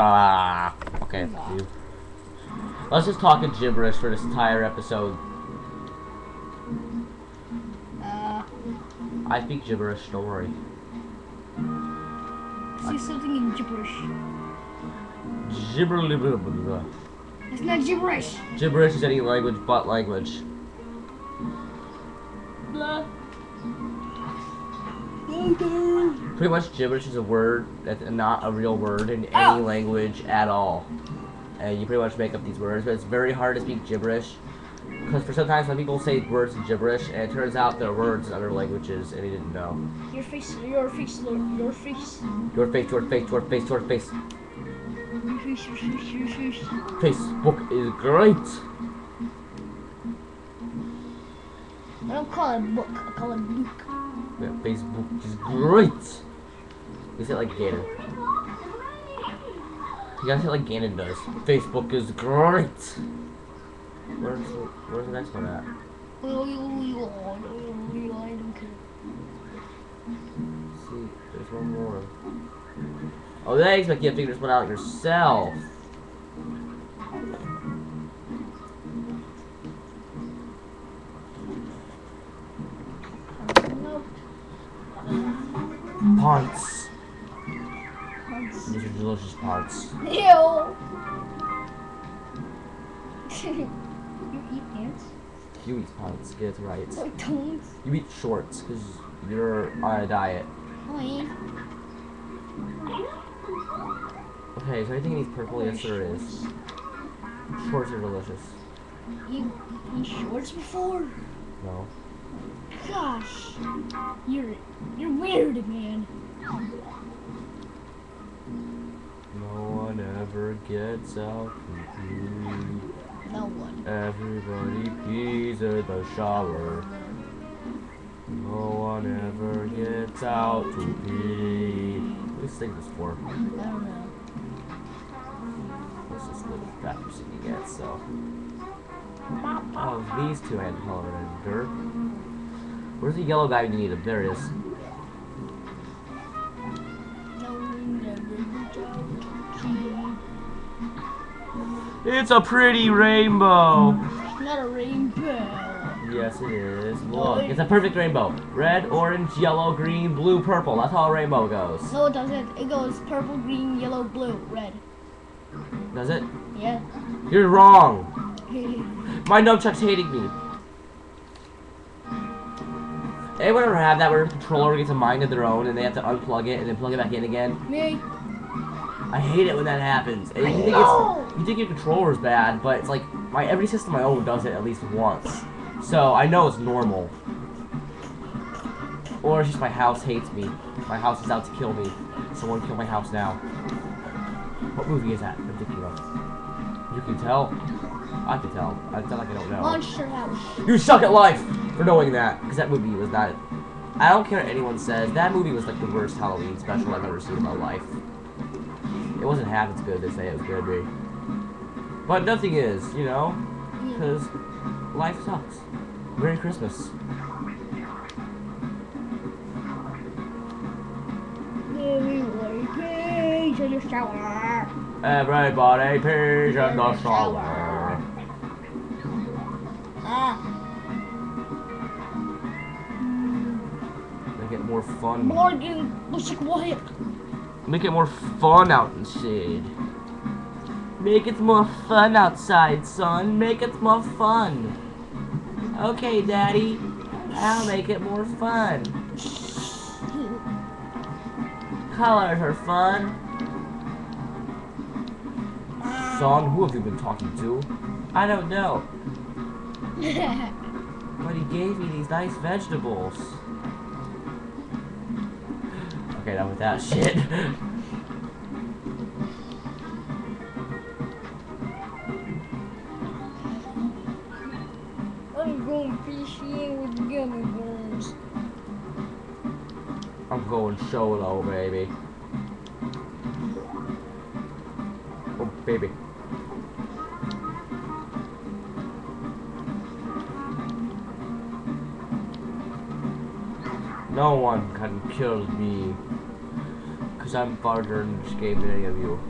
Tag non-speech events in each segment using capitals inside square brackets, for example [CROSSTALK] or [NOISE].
Okay. Let's just talk in gibberish for this entire episode. Uh, I speak gibberish, don't worry. say something in gibberish. Gibber It's not gibberish. Gibberish is any language but language. Blah. Pretty much gibberish is a word that's not a real word in any Ow. language at all. And you pretty much make up these words, but it's very hard to speak gibberish. Because for sometimes when people say words in gibberish, and it turns out they're words in other languages, and they didn't know. Your face, your face, Lord, your face. Your face, your face, your face, your face. Your face, your face, your face. Facebook is great. I don't call it book, I call it book. Yeah, Facebook is great. You say it like Ganon. You gotta say like Ganon does. Facebook is great. Where's the, where's the next one at? I don't care. see, there's one more. Oh, they expect you to figure this one out yourself. Parts. Once. These are delicious parts. Ew. [LAUGHS] you eat ants? You eat parts, get it right. I don't. You eat shorts, because you're on a diet. Why? Okay, so anything in these purple? Yes, there is. Shorts are delicious. You eat shorts before? No. Gosh, you're you're weird, man. No one ever gets out to pee. No one. Everybody pees in the shower. No one ever gets out to pee. What do you think this for? I don't know. Just go with bathroom singing it, so. Oh, these two I had to color in dirt. Where's the yellow guy when you need him? There he is. It's a pretty rainbow! It's not a rainbow. Yes, it is. Look, it's a perfect rainbow. Red, orange, yellow, green, blue, purple. That's how a rainbow goes. No, it doesn't. It goes purple, green, yellow, blue, red. Does it? Yeah. You're wrong. [LAUGHS] My nunchuck's hating me. Anyone ever have that where the controller gets a mind of their own and they have to unplug it and then plug it back in again? Me. I hate it when that happens. And I you think know. it's you think your controller's bad, but it's like my every system I own does it at least once. So I know it's normal. Or it's just my house hates me. My house is out to kill me. Someone kill my house now. What movie is that I'm thinking of? You can tell. I can tell. I tell like I don't know. Monster House. You suck at life for knowing that, because that movie was not. I don't care what anyone says. That movie was like the worst Halloween special I've ever seen in my life. It wasn't half as good as they say it was gonna be. But nothing is, you know, because life sucks. Merry Christmas. Everybody pees in the shower. Everybody pees in the shower. Ah, Make it more fun. Morgan, what's quiet? Make it more fun out inside. Make it more fun outside, son. Make it more fun. Okay, Daddy. I'll make it more fun. Colors are fun. Son, who have you been talking to? I don't know, [LAUGHS] but he gave me these nice vegetables. Okay, done with that shit. I'm going fishing with gummy worms. I'm going solo, baby. Oh, baby. No one can kill me. Because I'm farther in game than any of you.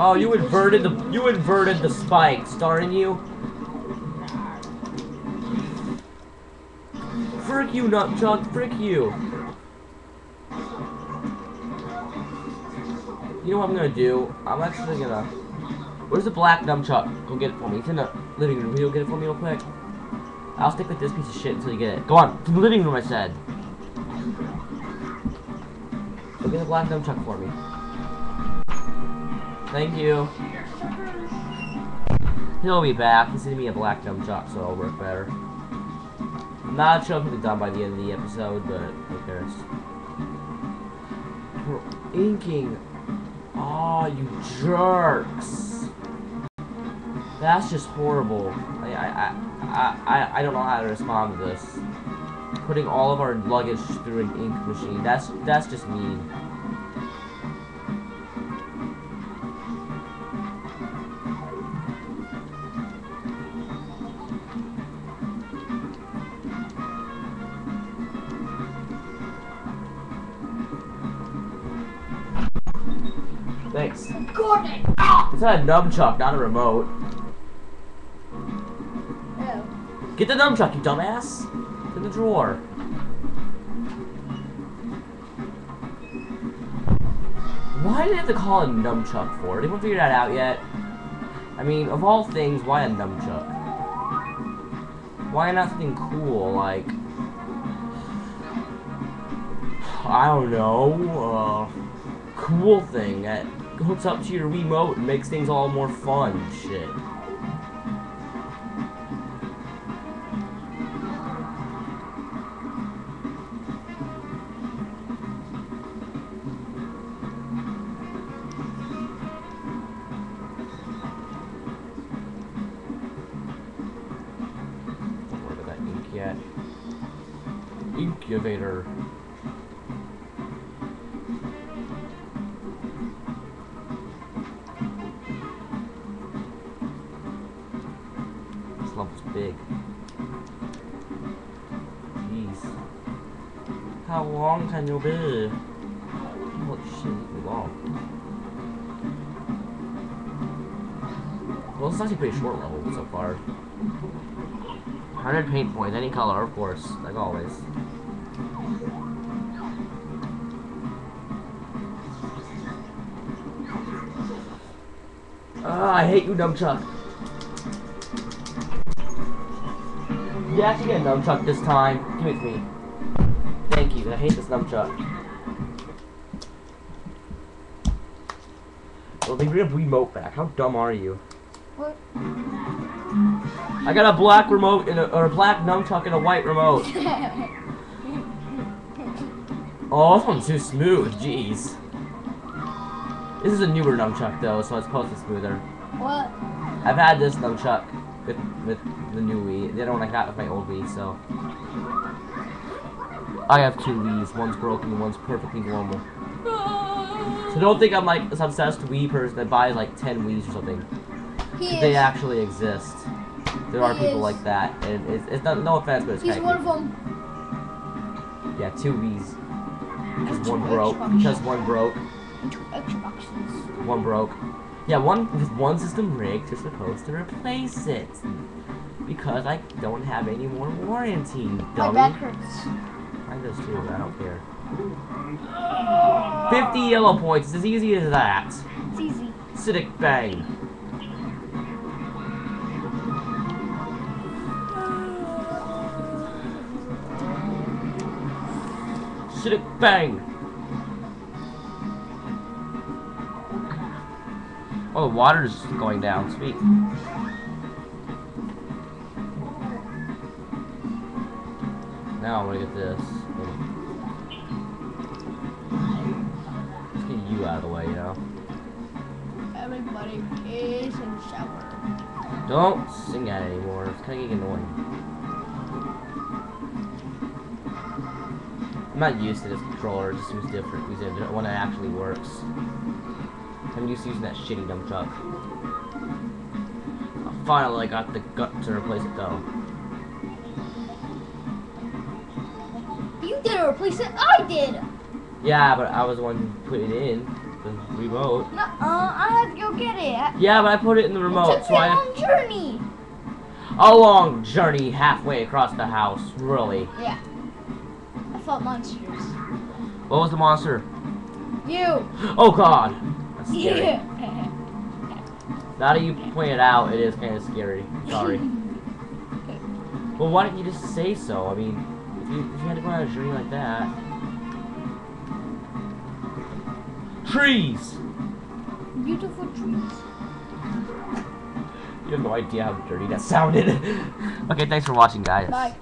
Oh, you inverted the you inverted the spikes, darn you. Frick you, nutchuck, frick you. You know what I'm gonna do? I'm actually gonna. Where's the black nunchuck? Go get it for me. It's in the living room. Go get it for me real quick? I'll stick with this piece of shit until you get it. Go on, to the living room, I said. Get the black nunchuck for me. Thank you. He'll be back. He's gonna be a black nunchuck, so it'll work better. I'm not sure if he'll be done by the end of the episode, but who cares? We're inking. Oh, you jerks. That's just horrible. I, I, I, I- I don't know how to respond to this. Putting all of our luggage through an ink machine. That's that's just mean. Thanks. Gordon! It's not a nunchuck, not a remote. Oh. Get the nunchuck, you dumbass. In the drawer. Why did they have to call a nunchuck for? It? Anyone figure that out yet? I mean, of all things, why a nunchuck? Why not something cool, like... I don't know, uh... Cool thing that hooks up to your remote and makes things all more fun shit. This lump's big. Jeez. How long can you be? Holy shit, long. Well, it's actually pretty short level so far. 100 paint points, any color, of course, like always. Ah, I hate you, Nunchuck. You actually get a Nunchuck this time. Give it to me. Thank you, I hate this Nunchuck. Well, they bring a remote back. How dumb are you? What? I got a black remote and a, or a black nunchuck and a white remote. [LAUGHS] Oh, this one's too smooth. Jeez. This is a newer nunchuck though, so it's supposed to be smoother. what? I've had this nunchuck with with the new Wii. The other one I got with my old Wii, so I have two Wii's. One's broken, one's perfectly normal. So don't think I'm like this obsessed Wii person that buys like 10 Wii's or something. He They is. actually exist. There are people is. like that, and it's, it's not no offense, but it's He's one of them. Yeah, two Wii's. Because one broke. Because one broke. Two Xboxes. One broke. Yeah, one because one system breaks, you're supposed to replace it. Because I don't have any more warranty, My dummy. back hurts. Mine does too, I don't care. 50 yellow points, it's as easy as that. It's easy. Cidic bang. Cidic bang. Oh, the water's going down. Sweet. Now I'm gonna get this. Let's get you out of the way, you know. Everybody is in the shower. Don't sing that anymore. It's kind of getting annoying. I'm not used to this controller. It just seems different. The one that actually works. I'm used to using that shitty dumb truck. I finally got the gut to replace it though. You didn't replace it. I did. Yeah, but I was the one who put it in the remote. No, uh, I had to go get it. Yeah, but I put it in the It remote, took so a long journey. a long journey halfway across the house. Really? Yeah. I fought monsters. What was the monster? You. Oh God! Scary. Yeah. [LAUGHS] Now that you point it out, it is kind of scary. Sorry. [LAUGHS] well, why didn't you just say so? I mean, if you, if you had to go on a journey like that. Trees! Beautiful trees. You have no idea how dirty that sounded. [LAUGHS] okay, thanks for watching, guys. Bye.